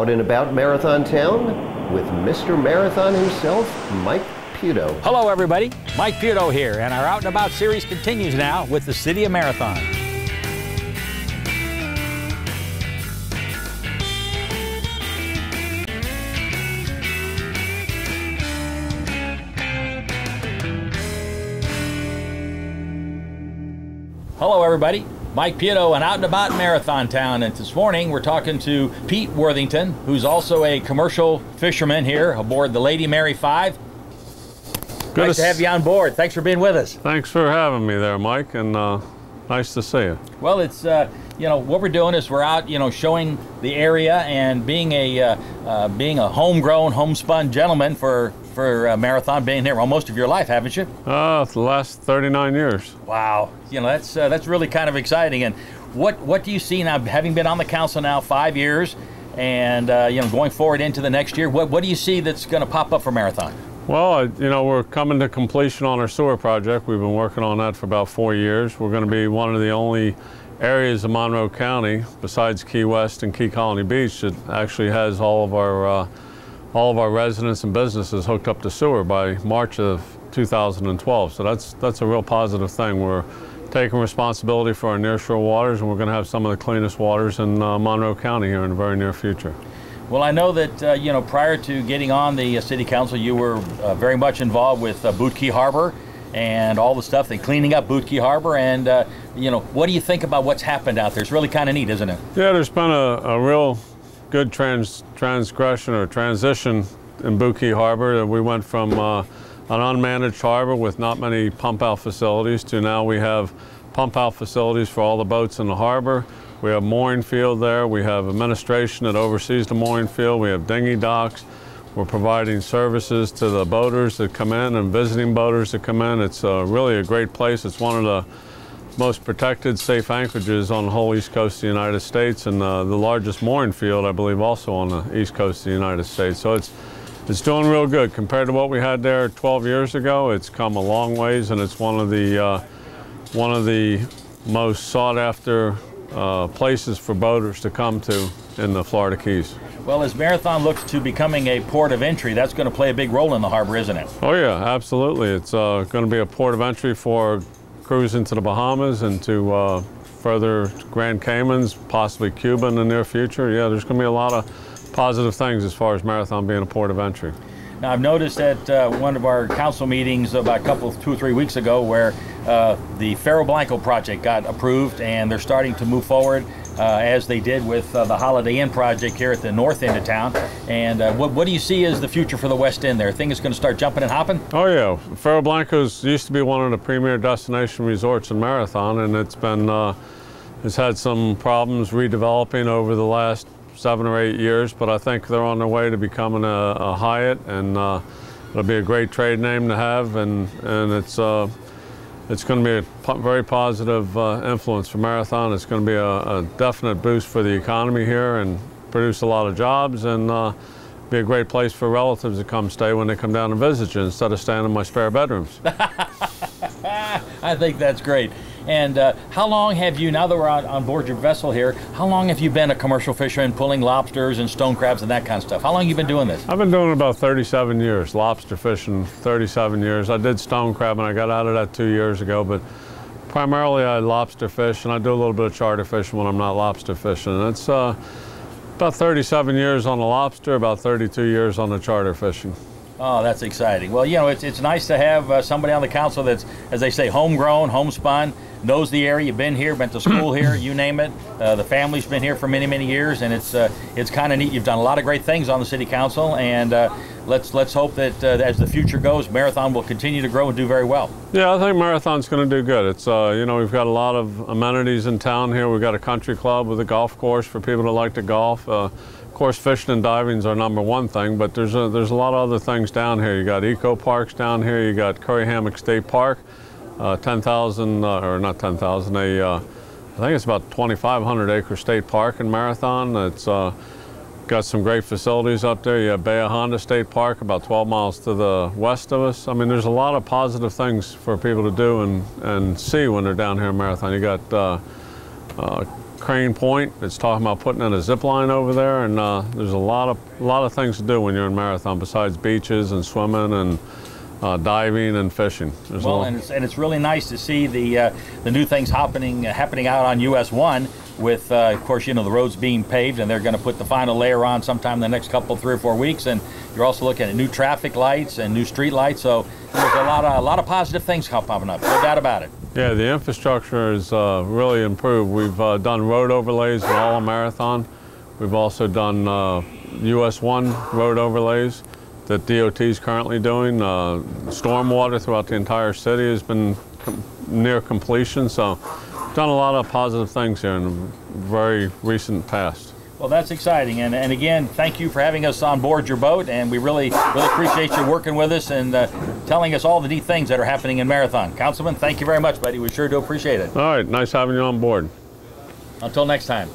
out and about Marathon Town with Mr. Marathon himself, Mike Puto. Hello, everybody. Mike Puto here, and our Out and About series continues now with the City of Marathon. Hello, everybody. Mike Puto an Out and About Marathon Town. And this morning we're talking to Pete Worthington, who's also a commercial fisherman here aboard the Lady Mary 5. Good nice to have you on board. Thanks for being with us. Thanks for having me there, Mike, and uh, nice to see you. Well, it's uh, you know what we're doing is we're out you know showing the area and being a uh, uh being a homegrown, homespun gentleman for for uh, marathon, being here well, most of your life, haven't you? Uh, the last 39 years. Wow, you know that's uh, that's really kind of exciting. And what what do you see now, having been on the council now five years, and uh, you know going forward into the next year? What what do you see that's going to pop up for marathon? Well, you know, we're coming to completion on our sewer project. We've been working on that for about four years. We're going to be one of the only areas of Monroe County, besides Key West and Key Colony Beach, that actually has all of our uh, all of our residents and businesses hooked up to sewer by March of 2012. So that's that's a real positive thing. We're taking responsibility for our nearshore waters, and we're going to have some of the cleanest waters in uh, Monroe County here in the very near future. Well, I know that uh, you know prior to getting on the uh, city council, you were uh, very much involved with uh, Boot Key Harbor and all the stuff, they cleaning up Boot Key Harbor. And uh, you know, what do you think about what's happened out there? It's really kind of neat, isn't it? Yeah, there's been a, a real good trans transgression or transition in Key Harbor. We went from uh, an unmanaged harbor with not many pump out facilities to now we have pump out facilities for all the boats in the harbor. We have mooring field there. We have administration that oversees the mooring field. We have dinghy docks. We're providing services to the boaters that come in and visiting boaters that come in. It's uh, really a great place. It's one of the most protected, safe anchorages on the whole east coast of the United States and uh, the largest mooring field, I believe, also on the east coast of the United States. So it's it's doing real good compared to what we had there 12 years ago. It's come a long ways, and it's one of the uh, one of the most sought after uh, places for boaters to come to in the Florida Keys. Well, as Marathon looks to becoming a port of entry, that's going to play a big role in the harbor, isn't it? Oh yeah, absolutely. It's uh, going to be a port of entry for cruise into the Bahamas and to uh, further Grand Caymans, possibly Cuba in the near future. Yeah, there's going to be a lot of positive things as far as Marathon being a port of entry. Now, I've noticed at uh, one of our council meetings about a couple, two or three weeks ago, where uh, the Faro Blanco project got approved, and they're starting to move forward as they did with uh, the Holiday Inn project here at the north end of town. And uh, what, what do you see as the future for the West End there? Think it's going to start jumping and hopping? Oh yeah, Faro Blanco's used to be one of the premier destination resorts in Marathon, and it's been uh, it's had some problems redeveloping over the last seven or eight years, but I think they're on their way to becoming a, a Hyatt, and uh, it'll be a great trade name to have, and and it's uh, it's going to be a very positive uh, influence for Marathon. It's going to be a, a, definite boost for the economy here and produce a lot of jobs and uh, be a great place for relatives to come stay when they come down and visit you instead of staying in my spare bedrooms. I think that's great. And uh, how long have you, now that we're on, on, board your vessel here, how long have you been a commercial fisherman pulling lobsters and stone crabs and that kind of stuff? How long have you been doing this? I've been doing about 37 years, lobster fishing 37 years. I did stone crab and I got out of that two years ago, but primarily I lobster fish and I do a little bit of charter fishing when I'm not lobster fishing. It's uh, about 37 years on the lobster, about 32 years on the charter fishing. Oh, that's exciting. Well, you know, it's, it's nice to have uh, somebody on the council that's, as they say, homegrown, homespun, knows the area. You've been here, been to school here, you name it. Uh, the family's been here for many, many years, and it's uh, it's kind of neat. You've done a lot of great things on the city council, and uh, let's let's hope that uh, as the future goes, Marathon will continue to grow and do very well. Yeah, I think Marathon's going to do good. It's uh, you know we've got a lot of amenities in town here. We've got a country club with a golf course for people that like to golf. Uh, of course, fishing and diving is our number one thing, but there's a, there's a lot of other things down here. You got eco parks down here. You got Curry Hammock State Park uh, 10,000, uh, or not 10,000, a, uh, I think it's about 2,500 acre state park in Marathon. It's uh, got some great facilities up there. You have Bahia Honda State Park about 12 miles to the west of us. I mean, there's a lot of positive things for people to do and, and see when they're down here in Marathon. You got uh, uh, Crane Point. It's talking about putting in a zip line over there, and there's a lot of a lot of things to do when you're in Marathon besides beaches and swimming and uh, diving and fishing. There's Well, and it's, and it's really nice to see the uh, the new things happening happening out on US One. With uh, of course, you know the roads being paved, and they're going to put the final layer on sometime in the next couple, three or four weeks. And you're also looking at new traffic lights and new street lights. So there's a lot of a lot of positive things popping up. No doubt about it. Yeah, the infrastructure is uh, really improved. We've uh, done road overlays in all Marathon. We've also done uh, US 1 road overlays that DOT is currently doing. Uh, stormwater throughout the entire city has been com- near completion, so done a lot of positive things here in the very recent past. Well, that's exciting, and, and again, thank you for having us on board your boat, and we really really appreciate you working with us and uh, telling us all the neat things that are happening in Marathon. Councilman, thank you very much, buddy. We sure do appreciate it. All right, nice having you on board. Until next time.